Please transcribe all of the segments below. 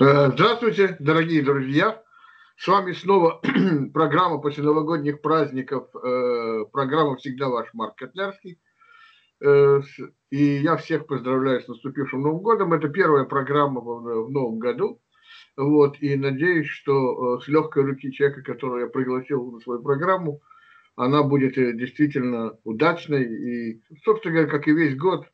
Э, здравствуйте, дорогие друзья! С вами снова программа после новогодних праздников, э, программа «Всегда ваш Марк Котлярский». Э, и я всех поздравляю с наступившим Новым годом. Это первая программа в новом году. Вот, и надеюсь, что с легкой руки человека, которого я пригласил на свою программу, она будет действительно удачной. И, собственно говоря, как и весь год,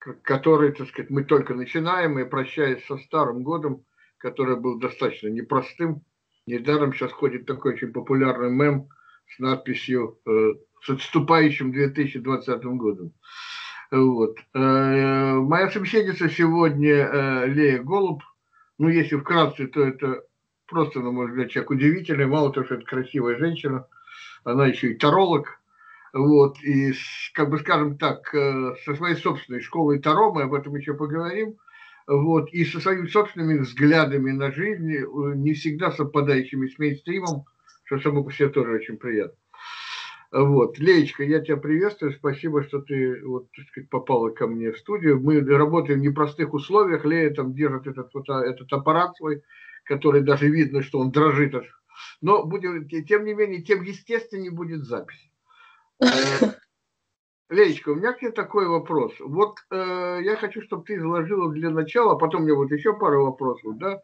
который, так сказать, мы только начинаем, и прощаясь со старым годом, который был достаточно непростым. Недаром сейчас ходит такой очень популярный мем с надписью э, «С отступающим 2020 годом». Вот. Э, моя собеседница сегодня э, Лея Голуб. Ну, если вкратце, то это просто, на мой взгляд, человек удивительный. Мало того, что это красивая женщина, она еще и таролог – вот, и, как бы скажем так, э, со своей собственной школой Таро, мы об этом еще поговорим, вот, и со своими собственными взглядами на жизнь, э, не всегда совпадающими с мейнстримом, что само по себе тоже очень приятно. Вот, Леечка, я тебя приветствую, спасибо, что ты вот, так сказать, попала ко мне в студию. Мы работаем в непростых условиях, Лея там держит этот, вот, а, этот аппарат свой, который даже видно, что он дрожит. Но будем, тем не менее, тем естественнее будет запись. Э, Леечка, у меня к тебе такой вопрос. Вот э, я хочу, чтобы ты изложила для начала, а потом у меня вот еще пару вопросов, да.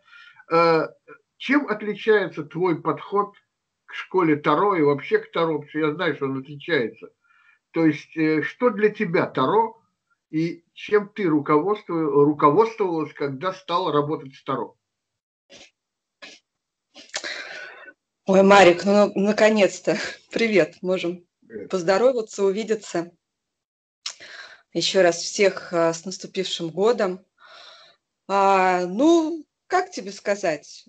Э, чем отличается твой подход к школе Таро и вообще к Таро? Потому что я знаю, что он отличается. То есть, э, что для тебя Таро и чем ты руководствовалась, когда стала работать с Таро? Ой, Марик, ну наконец-то. Привет, можем поздороваться, увидеться. Еще раз всех а, с наступившим годом. А, ну, как тебе сказать?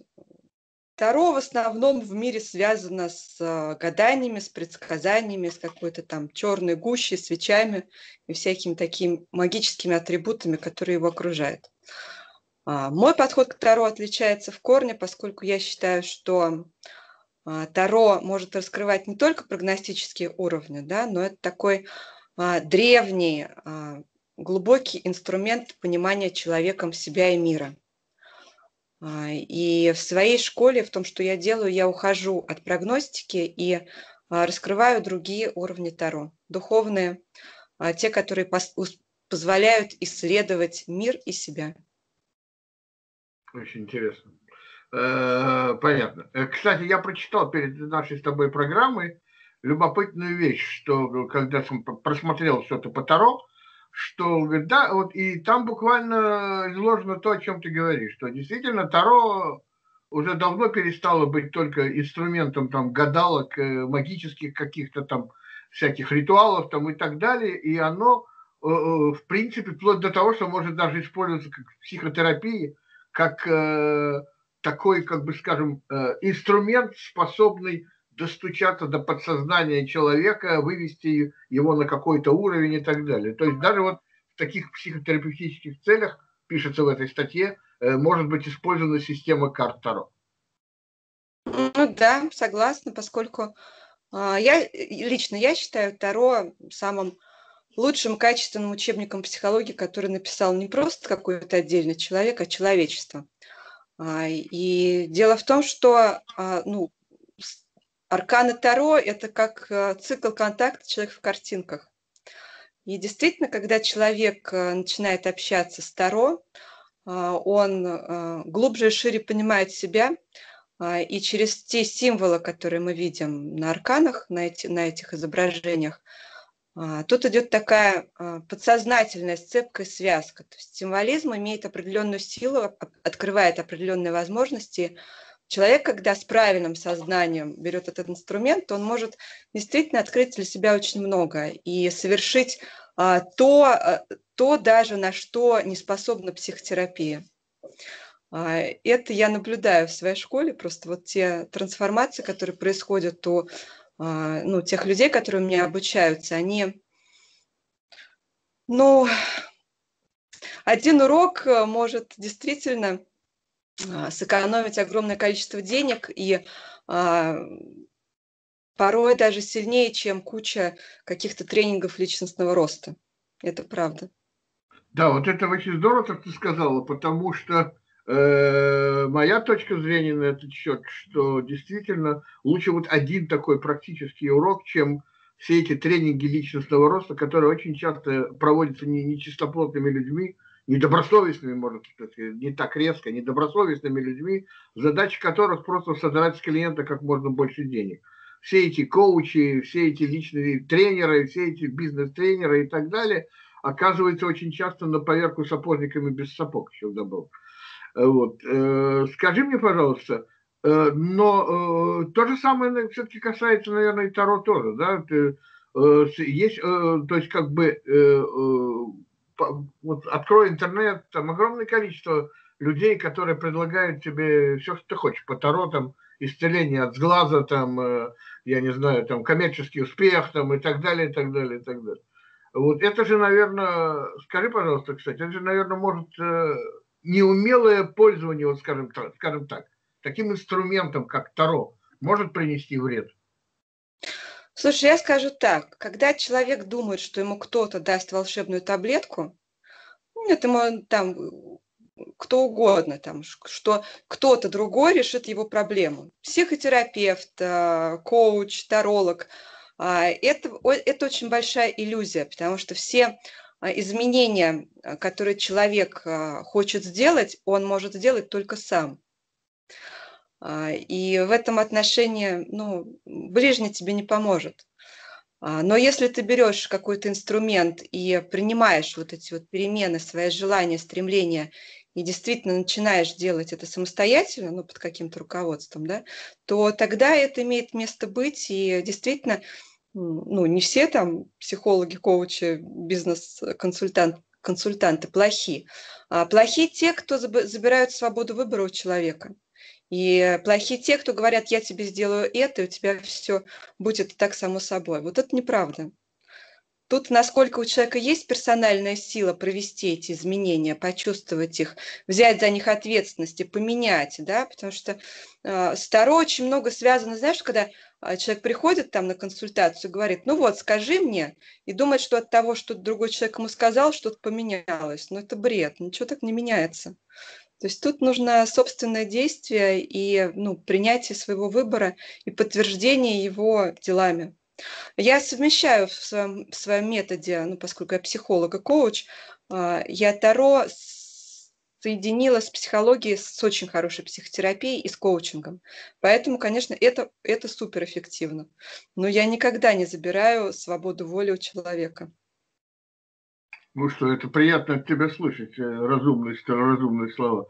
Таро в основном в мире связано с а, гаданиями, с предсказаниями, с какой-то там черной гущей, свечами и всякими такими магическими атрибутами, которые его окружают. А, мой подход к Таро отличается в корне, поскольку я считаю, что Таро может раскрывать не только прогностические уровни, да, но это такой а, древний, а, глубокий инструмент понимания человеком себя и мира. И в своей школе, в том, что я делаю, я ухожу от прогностики и раскрываю другие уровни Таро, духовные, те, которые позволяют исследовать мир и себя. Очень интересно. Э, понятно. Э, кстати, я прочитал перед нашей с тобой программой любопытную вещь, что когда просмотрел что-то по Таро, что да, вот и там буквально изложено то, о чем ты говоришь, что действительно Таро уже давно перестало быть только инструментом там гадалок, э, магических каких-то там всяких ритуалов там и так далее, и оно в принципе вплоть до того, что может даже использоваться как в психотерапии, как такой, как бы скажем, э, инструмент, способный достучаться до подсознания человека, вывести его на какой-то уровень и так далее. То есть даже вот в таких психотерапевтических целях, пишется в этой статье, э, может быть использована система карт Таро. Ну да, согласна, поскольку а, я лично я считаю Таро самым лучшим качественным учебником психологии, который написал не просто какой-то отдельный человек, а человечество. А, и дело в том, что а, ну, арканы Таро – это как а, цикл контакта человека в картинках. И действительно, когда человек начинает общаться с Таро, он глубже и шире понимает себя, и через те символы, которые мы видим на арканах, на, эти, на этих изображениях, а, тут идет такая а, подсознательная сцепка и связка. То есть символизм имеет определенную силу, открывает определенные возможности. Человек, когда с правильным сознанием берет этот инструмент, он может действительно открыть для себя очень много и совершить а, то, то даже на что не способна психотерапия. Это я наблюдаю в своей школе, просто вот те трансформации, которые происходят у а, ну, тех людей, которые у меня обучаются, они, ну, один урок э, может действительно а, сэкономить огромное количество денег и а, порой даже сильнее, чем куча каких-то тренингов личностного роста. Это правда. Да, вот это очень здорово, как ты сказала, потому что моя точка зрения на этот счет, что действительно лучше вот один такой практический урок, чем все эти тренинги личностного роста, которые очень часто проводятся не, нечистоплотными людьми, недобросовестными, может сказать, не так резко, недобросовестными людьми, задача которых просто содрать с клиента как можно больше денег. Все эти коучи, все эти личные тренеры, все эти бизнес-тренеры и так далее оказываются очень часто на поверку сапожниками без сапог, еще добавил. Вот. Э, скажи мне, пожалуйста, Э, но э, то же самое все-таки касается, наверное, и Таро тоже, да, есть, то есть как бы вот открой интернет, там огромное количество людей, которые предлагают тебе все, что ты хочешь, по Таро, там, исцеление от сглаза, там, я не знаю, там, коммерческий успех, там, и так далее, и так далее, и так далее. Вот это же, наверное, скажи, пожалуйста, кстати, это же, наверное, может неумелое пользование, вот скажем, скажем так, таким инструментом, как Таро, может принести вред? Слушай, я скажу так, когда человек думает, что ему кто-то даст волшебную таблетку, ну, это ему там кто угодно, там, что кто-то другой решит его проблему. Психотерапевт, а, коуч, таролог. А, это, это очень большая иллюзия, потому что все изменения, которые человек хочет сделать, он может сделать только сам. А, и в этом отношении, ну, ближний тебе не поможет. А, но если ты берешь какой-то инструмент и принимаешь вот эти вот перемены, свои желания, стремления, и действительно начинаешь делать это самостоятельно, ну, под каким-то руководством, да, то тогда это имеет место быть, и действительно, ну, не все там психологи, коучи, бизнес-консультанты, консультанты плохи. А плохи те, кто забирают свободу выбора у человека. И плохие те, кто говорят, я тебе сделаю это, и у тебя все будет так само собой. Вот это неправда. Тут, насколько у человека есть персональная сила провести эти изменения, почувствовать их, взять за них ответственность и поменять, да, потому что э, старо очень много связано, знаешь, когда а, человек приходит там на консультацию, говорит, ну вот, скажи мне, и думает, что от того, что другой человек ему сказал, что-то поменялось. Но это бред, ничего так не меняется. То есть тут нужно собственное действие и ну, принятие своего выбора и подтверждение его делами. Я совмещаю в своем, в своем методе, ну, поскольку я психолог и коуч, а, я Таро соединила с психологией, с очень хорошей психотерапией и с коучингом. Поэтому, конечно, это, это суперэффективно. Но я никогда не забираю свободу воли у человека. Ну что, это приятно от тебя слышать, э, разумные, разумные слова.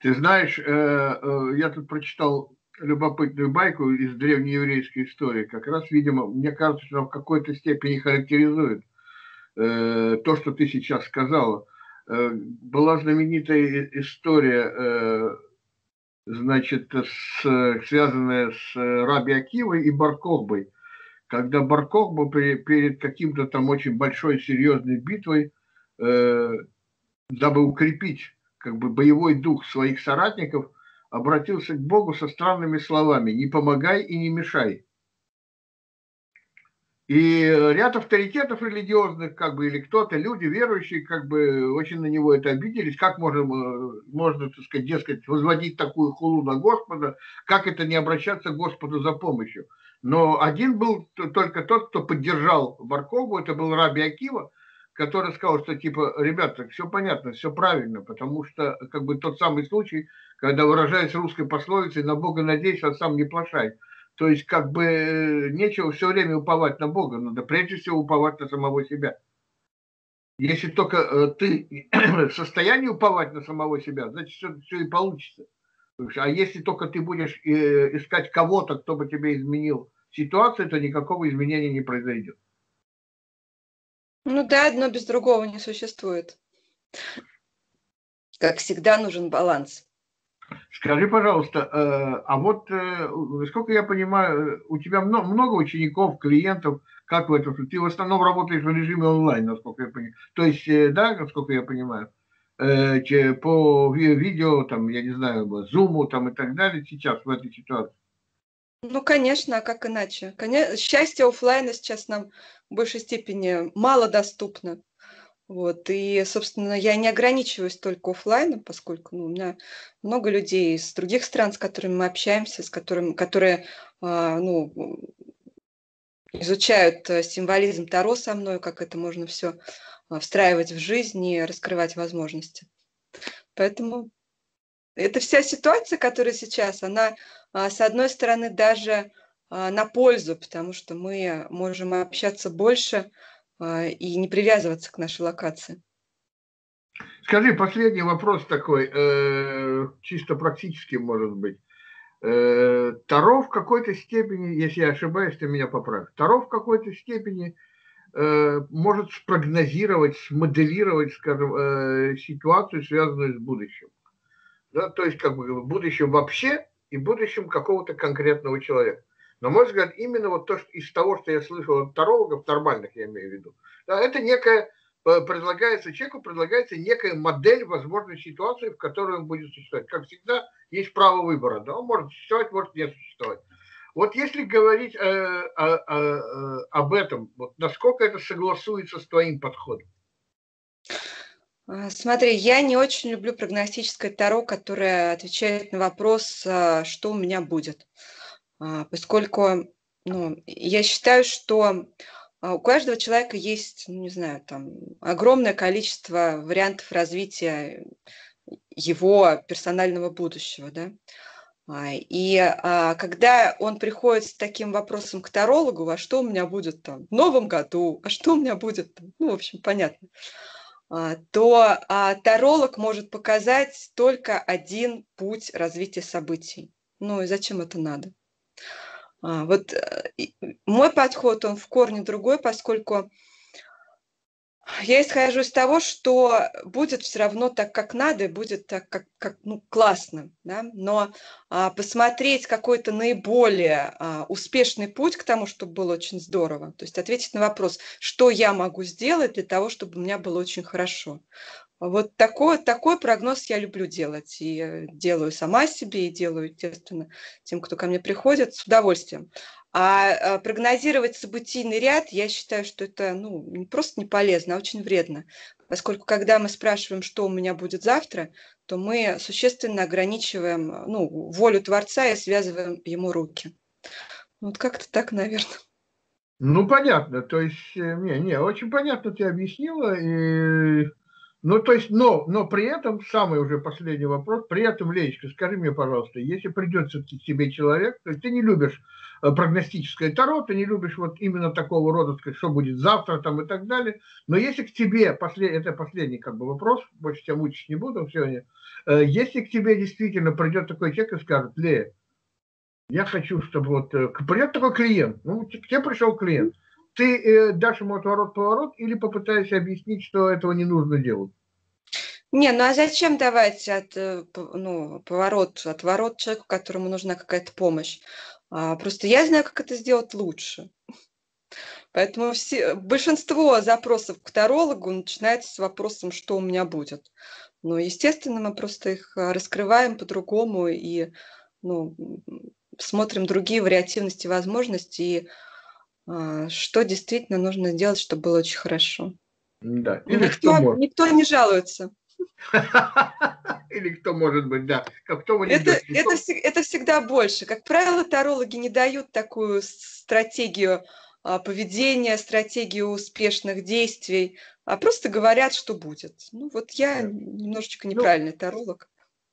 Ты знаешь, э, э, я тут прочитал любопытную байку из древнееврейской истории. Как раз, видимо, мне кажется, что в какой-то степени характеризует то, что ты сейчас сказала. Была знаменитая история, значит, с, связанная с Раби Акивой и Баркохбой, когда Баркохба перед каким-то там очень большой серьезной битвой Э, дабы укрепить как бы боевой дух своих соратников, обратился к Богу со странными словами «не помогай и не мешай». И ряд авторитетов религиозных, как бы, или кто-то, люди верующие, как бы, очень на него это обиделись. Как можно, э, можно, так сказать, дескать, возводить такую хулу на Господа, как это не обращаться к Господу за помощью. Но один был только тот, кто поддержал Баркову, это был Раби Акива, который сказал, что типа, ребята, все понятно, все правильно, потому что как бы тот самый случай, когда выражаясь русской пословицей, на Бога надейся, а сам не плашай. То есть как бы э, нечего все время уповать на Бога, надо прежде всего уповать на самого себя. Если только э, ты в состоянии уповать на самого себя, значит все, все и получится. А если только ты будешь э, искать кого-то, кто бы тебе изменил ситуацию, то никакого изменения не произойдет. Ну да, одно без другого не существует. Как всегда нужен баланс. Скажи, пожалуйста, э, а вот, э, насколько я понимаю, у тебя много, учеников, клиентов, как в этом? Ты в основном работаешь в режиме онлайн, насколько я понимаю. То есть, э, да, насколько я понимаю, по видео, там, я не знаю, зуму там и так далее сейчас в этой ситуации. Ну, конечно, а как иначе? Конечно, счастье офлайна сейчас нам в большей степени мало доступно. Вот, и, собственно, я не ограничиваюсь только офлайном, поскольку ну, у меня много людей из других стран, с которыми мы общаемся, с которыми, которые а, ну, изучают э, символизм Таро со мной, как это можно все а, встраивать в жизнь и раскрывать возможности. Поэтому это вся ситуация, которая сейчас, она, а, с одной стороны, даже на пользу, потому что мы можем общаться больше, и не привязываться к нашей локации. Скажи, последний вопрос такой, э, чисто практически, может быть. Э, Таро в какой-то степени, если я ошибаюсь, ты меня поправь, Таро в какой-то степени э, может спрогнозировать, смоделировать, скажем, ситуацию, связанную с будущим. Да, то есть, как бы, будущем вообще и будущем какого-то конкретного человека. На мой взгляд, именно вот то, что из того, что я слышал от тарологов, нормальных я имею в виду, да, это некая, э, предлагается человеку, предлагается некая модель возможной ситуации, в которой он будет существовать. Как всегда, есть право выбора, да, он может существовать, может не существовать. Вот если говорить э, э, э, об этом, вот насколько это согласуется с твоим подходом? А, смотри, я не очень люблю прогностическое таро, которое отвечает на вопрос, а, что у меня будет. А, поскольку ну, я считаю, что а, у каждого человека есть, ну, не знаю, там огромное количество вариантов развития его персонального будущего, да. А, и а, когда он приходит с таким вопросом к тарологу, а что у меня будет там в новом году, а что у меня будет там, ну, в общем, понятно, а, то а, таролог может показать только один путь развития событий. Ну и зачем это надо? А, вот э, мой подход, он в корне другой, поскольку я исхожу из того, что будет все равно так, как надо, будет так, как, как ну, классно. Да? Но а, посмотреть какой-то наиболее а, успешный путь к тому, чтобы было очень здорово, то есть ответить на вопрос, что я могу сделать для того, чтобы у меня было очень хорошо. Вот такой, такой прогноз я люблю делать. И делаю сама себе, и делаю, естественно, тем, кто ко мне приходит, с удовольствием. А, а прогнозировать событийный ряд, я считаю, что это ну, не просто не полезно, а очень вредно. Поскольку когда мы спрашиваем, что у меня будет завтра, то мы существенно ограничиваем ну, волю Творца и связываем ему руки. Вот как-то так, наверное. Ну, понятно. То есть, э, не, не, очень понятно ты объяснила. И ну, то есть, но, но при этом, самый уже последний вопрос, при этом, Ленечка, скажи мне, пожалуйста, если придется тебе человек, то есть ты не любишь э, прогностическое таро, ты не любишь вот именно такого рода, сказать, что будет завтра там и так далее, но если к тебе, послед, это последний как бы вопрос, больше тебя мучить не буду сегодня, э, если к тебе действительно придет такой человек и скажет, Лея, я хочу, чтобы вот, э, придет такой клиент, ну, к тебе пришел клиент, ты э, дашь ему отворот-поворот или попытаешься объяснить, что этого не нужно делать? Не, ну а зачем давать от, э, ну, поворот, отворот человеку, которому нужна какая-то помощь? А, просто я знаю, как это сделать лучше. Поэтому все, большинство запросов к тарологу начинается с вопросом, что у меня будет. Но, естественно, мы просто их а, раскрываем по-другому и ну, смотрим другие вариативности, возможности и а, что действительно нужно сделать, чтобы было очень хорошо. Да. Или никто, никто не жалуется. Или кто может быть, да. Кто это, это, это всегда больше. Как правило, тарологи не дают такую стратегию а, поведения, стратегию успешных действий, а просто говорят, что будет. Ну вот я да. немножечко ну, неправильный ну, таролог.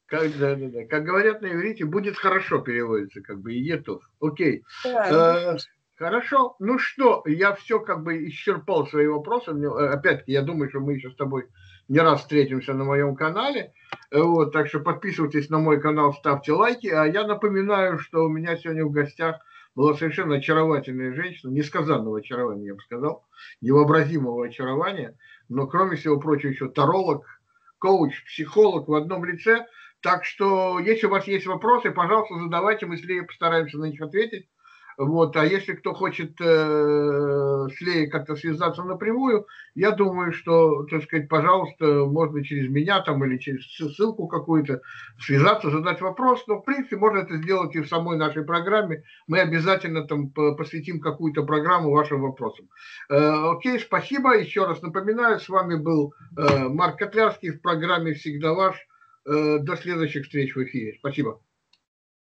Как, да, да, да. как говорят на иврите, будет хорошо переводится, как бы и етов. Окей. Да, э, Хорошо. Ну что, я все как бы исчерпал свои вопросы. Э, опять-таки, я думаю, что мы еще с тобой не раз встретимся на моем канале. Э, вот, так что подписывайтесь на мой канал, ставьте лайки. А я напоминаю, что у меня сегодня в гостях была совершенно очаровательная женщина, несказанного очарования, я бы сказал, невообразимого очарования, но кроме всего прочего еще таролог, коуч, психолог в одном лице. Так что, если у вас есть вопросы, пожалуйста, задавайте, мы с Леей постараемся на них ответить. Вот. А если кто хочет э, с Леей как-то связаться напрямую, я думаю, что, так сказать, пожалуйста, можно через меня там или через ссылку какую-то связаться, задать вопрос. Но, в принципе, можно это сделать и в самой нашей программе. Мы обязательно там посвятим какую-то программу вашим вопросам. Э, окей, спасибо. Еще раз напоминаю, с вами был э, Марк Котлярский в программе «Всегда ваш». Э, до следующих встреч в эфире. Спасибо.